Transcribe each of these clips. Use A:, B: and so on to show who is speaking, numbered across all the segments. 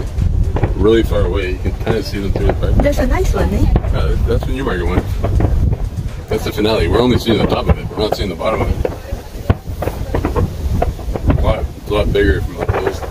A: like really far away. You can kind of see them through the pipe.
B: There's a nice one, eh?
A: Uh, that's the Newmarket one. That's the finale. We're only seeing the top of it. We're not seeing the bottom of it. A lot, it's a lot bigger from up close.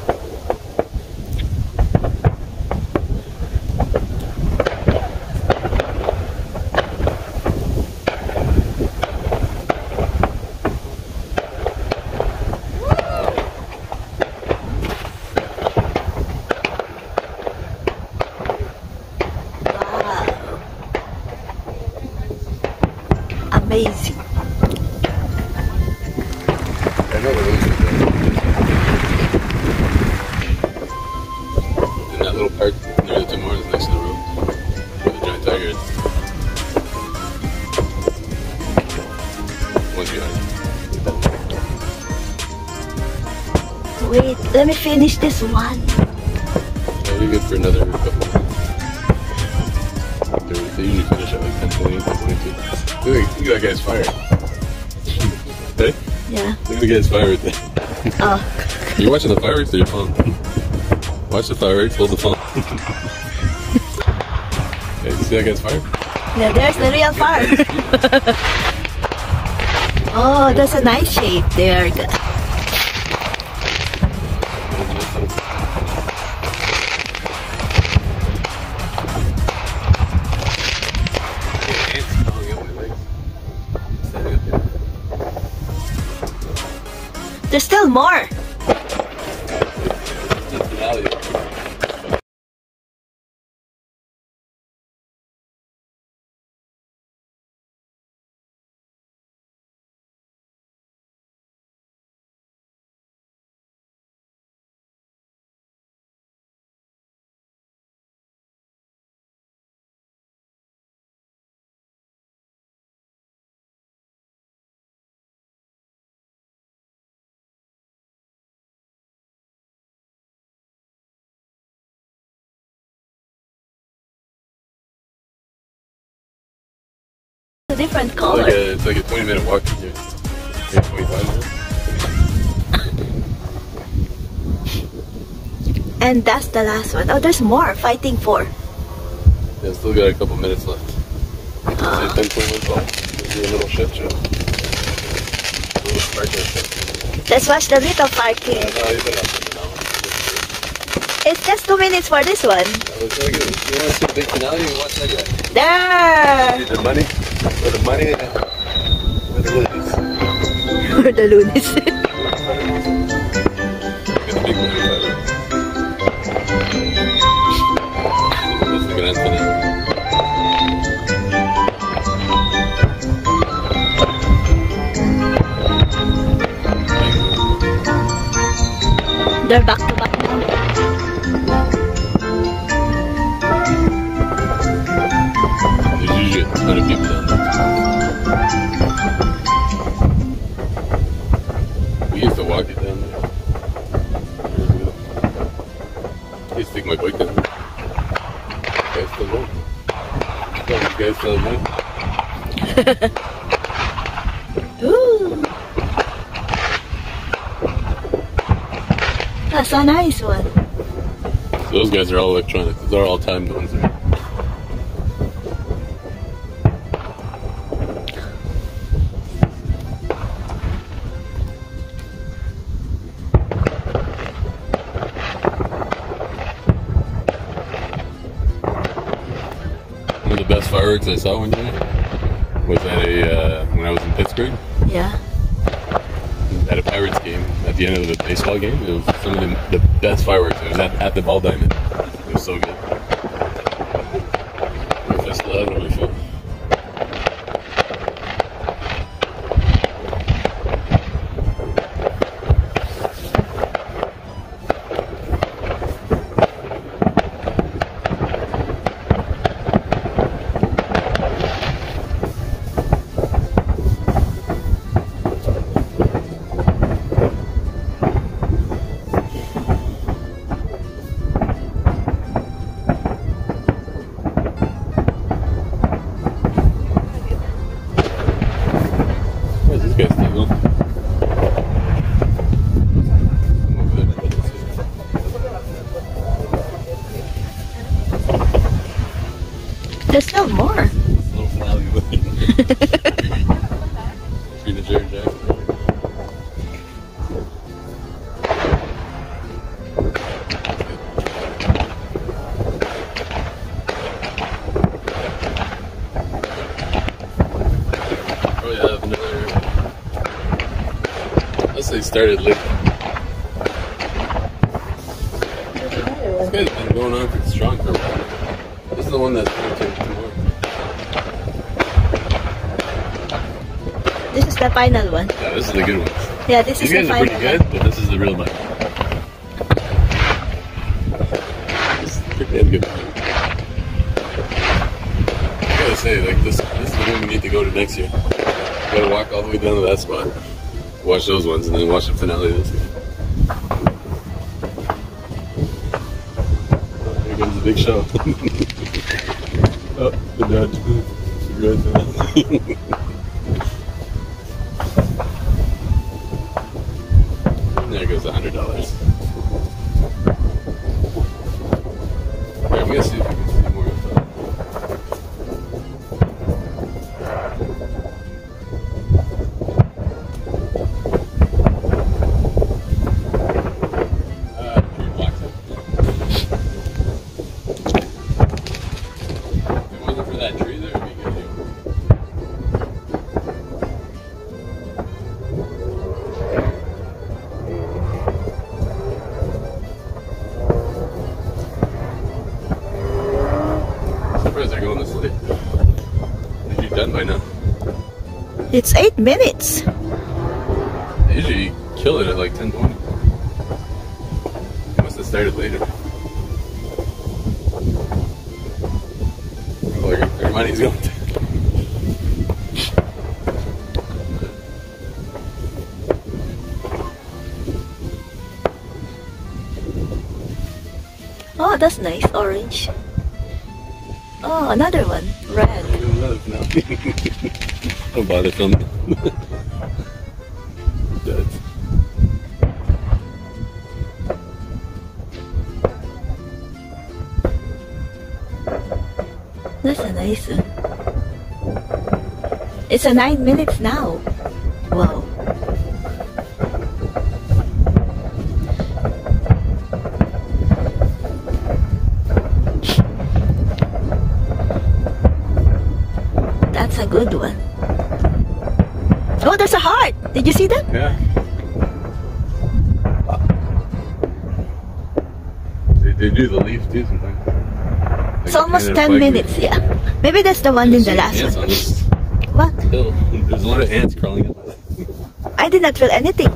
B: Finish this one.
A: That'll be good for another couple minutes. They, usually finish at like 10, 20, 10, 22. Look, at- look at that guy's fire. hey?
B: Yeah.
A: Look at the guy's fire right there.
B: Oh,
A: Are you watching the fireworks or your phone? Watch the fireworks, hold the phone. hey, you see that guy's fire?
B: yeah, there's the real fire. oh, that's a nice shape there. There's still more. Different
A: Like a, it's like a 20 minute walk from here. Maybe 25 minutes.
B: And that's the last one. Oh, there's more. Fighting for.
A: Yeah, still got a couple minutes left. Say 10, 20 minutes left. We'll do a little shit show. A little parking shit.
B: Let's watch the little parking.
A: No, uh, you better not put it down.
B: It's just two minutes for this one.
A: That looks really good. You want to see the big finale? You watch that guy.
B: There!
A: The money? For the money? For the ladies.
B: For the loonies.
A: Get the My bike. Guys still guys still.
B: Ooh. That's a nice one.
A: So those guys are all electronic. Those are all timed ones. There. One of the best fireworks I saw one year was at a uh, when I was in Pittsburgh
B: Yeah.
A: at a Pirates game at the end of the baseball game. It was some of the, the best fireworks. It was at, at the Ball Diamond. It was so good.
B: There's still more.
A: Little finale looking. Another. Unless they started been going on strong for a while. This is the one that's going to take tomorrow.
B: This is the final one.
A: Yeah, this is the good one.
B: Yeah, this
A: These
B: is the
A: guys are
B: final
A: pretty good, but this is the real one. This is pretty damn good. I gotta say, like this, this is the one we need to go to next year. We gotta walk all the way down to that spot, watch those ones, and then watch the finale this year. Here comes the big show. oh, the dad. There
B: It's eight minutes.
A: Usually kill it at like 10 20. They must have started later. Oh, their, their money's going to.
B: Oh, that's nice. Orange. Oh, another one. Red.
A: Don't bother filming.
B: That's a nice. It's a nine minutes now.
A: They, do the leaf too sometimes.
B: It's almost 10 minutes, yeah. Maybe that's the one in the last one.
A: on this
B: What?
A: hill. There's a lot of ants crawling up.
B: I did not feel anything.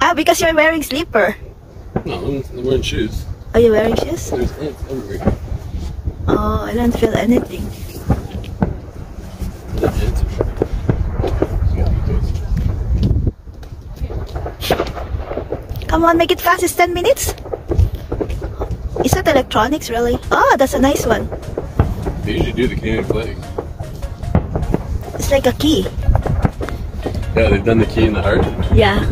B: Ah, because you're wearing slipper.
A: No, I'm I'm wearing shoes.
B: Are you wearing shoes?
A: There's ants everywhere.
B: Oh, I don't feel anything.
A: The ants are- You gotta eat those.
B: Come on, make it fast. It's 10 minutes. Is that electronics, really? Oh, that's a nice one.
A: They usually do the Canadian flag.
B: It's like a key.
A: Yeah, they've done the key in the heart.
B: Yeah.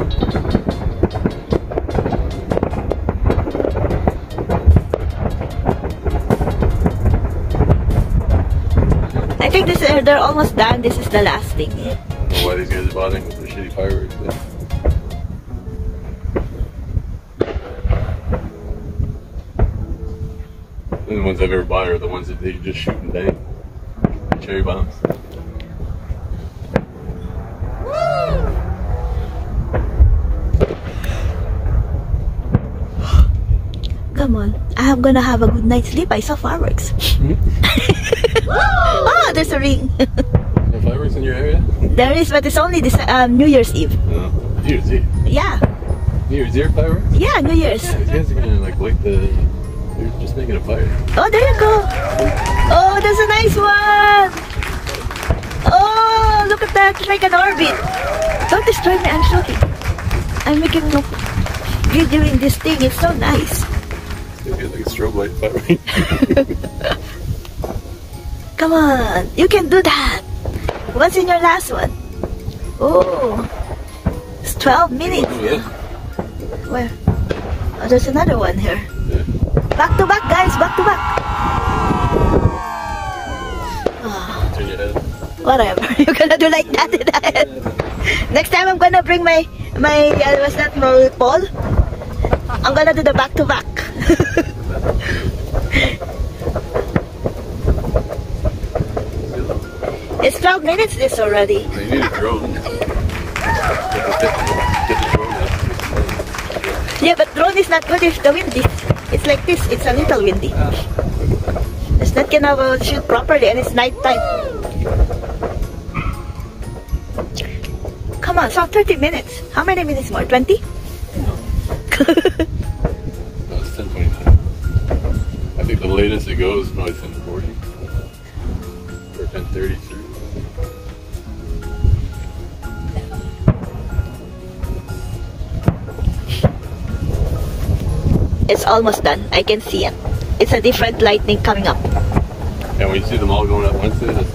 B: I think this is, they're almost done. This is the last thing.
A: I don't why these guys are bothering with the shitty fireworks, but the only ones I've ever bought are the ones that they just shoot and bang. Cherry bombs.
B: Come on. I'm gonna have a good night's sleep. I saw fireworks. oh, there's a ring.
A: Fireworks in your area?
B: there is, but it's only this um, New Year's Eve.
A: No. New Year's Eve.
B: Yeah.
A: New Year's Eve fireworks?
B: Yeah, New Year's.
A: Yeah, these guys are gonna like light the. Making a fire.
B: Oh, there you go. Oh, that's a nice one. Oh, look at that. It's like an orbit. Don't destroy me. I'm shooting. I'm making a video in this thing. It's so nice.
A: It's gonna be like a strobe light firework.
B: Come on. You can do that. What's in your last one? Oh, it's 12 minutes.
A: Oh, yeah.
B: Where? Oh, there's another one here. Back to back, guys. Back to back.
A: Turn head.
B: whatever. You're gonna do like that. Next time, I'm gonna bring my my uh, what's that my pole. I'm gonna do the back to back. It's 12 minutes this already.
A: You need a drone. The, drone.
B: Yeah, but drone is not good if the wind is. It's like this. It's a little windy. It's not gonna shoot properly, and it's night time. Come on, so 30 minutes. How many minutes more? 20?
A: No, it's 1029. I think the latest it goes is probably 1040. Or 1033.
B: It's almost done. I can see it. It's a different lightning coming up.
A: And when you see them all going up Wednesday, that's.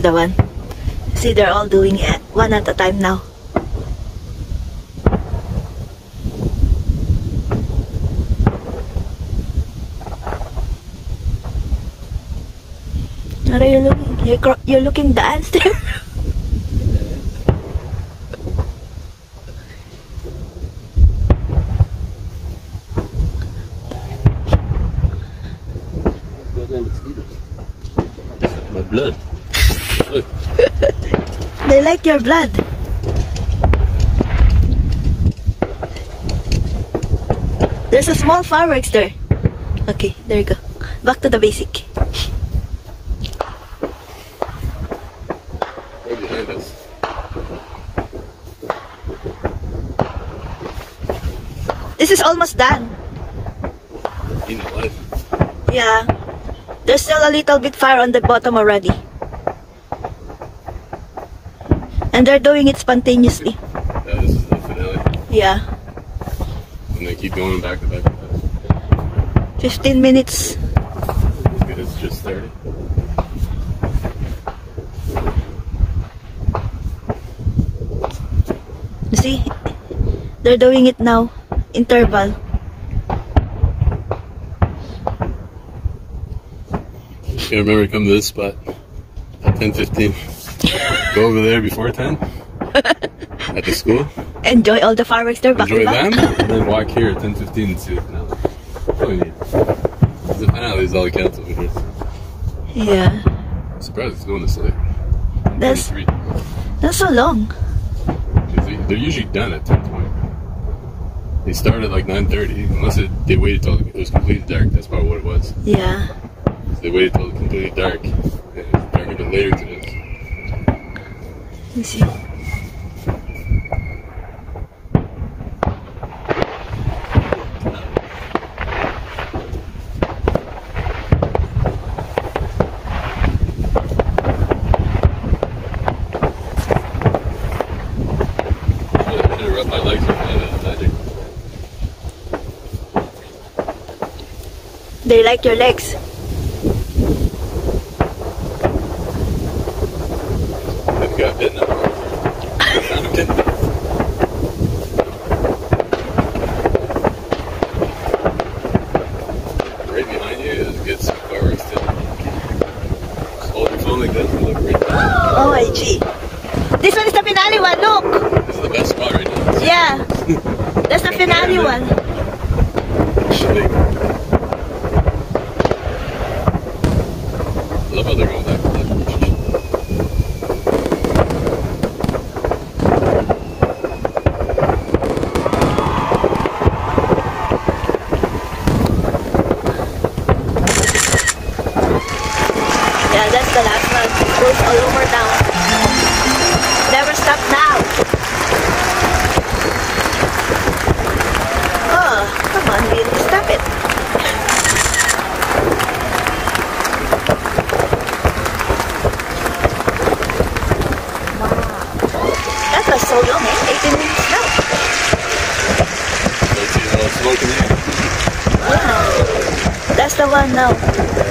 B: The one. See, they're all doing it one at a time now. What are you looking? You're, you're looking dance there?
A: My blood.
B: They like your blood. There's a small fireworks there. Okay, there you go. Back to the basic. This is almost done.
A: In the life.
B: Yeah. There's still a little bit fire on the bottom already. And they're doing it spontaneously.
A: Yeah, this is the finale.
B: Yeah.
A: And they keep going back to back to back.
B: 15 minutes.
A: It's just started.
B: You see? They're doing it now. Interval.
A: You remember come to this spot at 10.15. Go over there before 10 at the school.
B: Enjoy all the fireworks there
A: Enjoy them, and then walk here at 10.15 and see the finale. That's all we need. The finale is all that counts over here.
B: Yeah.
A: I'm surprised it's going this late.
B: That's that's so long.
A: they- They're usually done at 10.20. They started at like 9.30, unless it, they waited till it was completely dark. That's probably what it was.
B: Yeah.
A: So they waited till it was completely dark. And it's dark a bit later today.
B: You see.
A: I should have rubbed my legs with that magic.
B: They like your legs.
A: I've got bit now. I'm getting bit. Right behind you is get some fireworks too. Just hold your phone like this and look right there.
B: Oh, my G. This one is the finale one. Look.
A: This is the best spot right now.
B: Yeah. That's the finale one.
A: Shake. Love how they're going back to back.
B: Yeah, that's the last one. It goes all over now. Never stop now. Oh, come on, Billy. Stop it. That was so long, eh? 18 the one now.